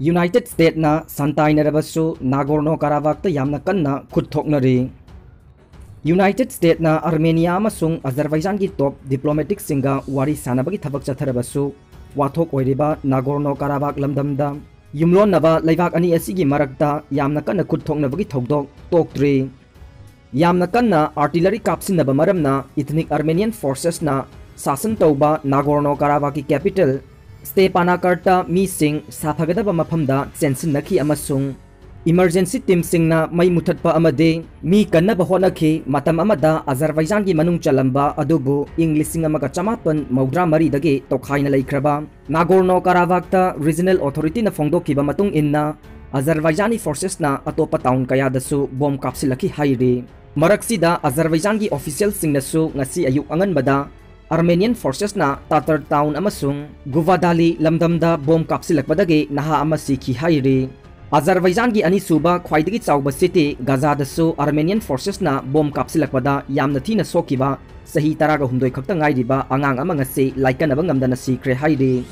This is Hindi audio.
यूनाइटेड स्टेट्ना संताइनरबसु नागोर्नो काराबागता यामना कन्ना खुद थोकनरी यूनाइटेड स्टेट्ना आर्मेनिया अमसुंग अजरबैजान की टॉप डिप्लोमेटिक सिंगा वारी सानबगी थबक चथरबसु वाथोक ओइरिबा नागोर्नो काराबाग लमदमदा युमलोनबा लेबाक अनि असिगी मरकता यामना कन्ना खुद थोकनबगी थौदोक तोक्ट्री यामना कन्ना आर्टिलरी कापसिनबा मरमना इथनिक आर्मेनियन फोर्सेसना शासन तौबा नागोर्नो काराबाग की स्टेपानाकर्ता मीसिंग साफगदब मफमदा चेंसिनखी इमरजेंसी टीम सिंगना मई मुथतपा अमदे मी अजरबैजान की मनुंग चलंबा अदुबु इंग लिसिंग अमगा चमापन मौद्रा मरी दगे तोखाइना लेख्रबा नागोर्नो काराबागता रीजनल अथॉरिटी न फोंदोखिबा अजरबैजानी फोर्सेसना अतोपा टाउन कयादसु बॉम्ब कापसिलखी हाइरे मरक्सिदा अजरबैजान की ऑफिशियल सिंगनसु ngasi Azerbaijan gi ani suba khwaidagi chawba city Gaza da su Armenian forces na bom kapsilakpada yamna thina sokiba sahi taraga humdoi khakta ngai riba angang ama ngase laikanaba ngamdana sikre hairi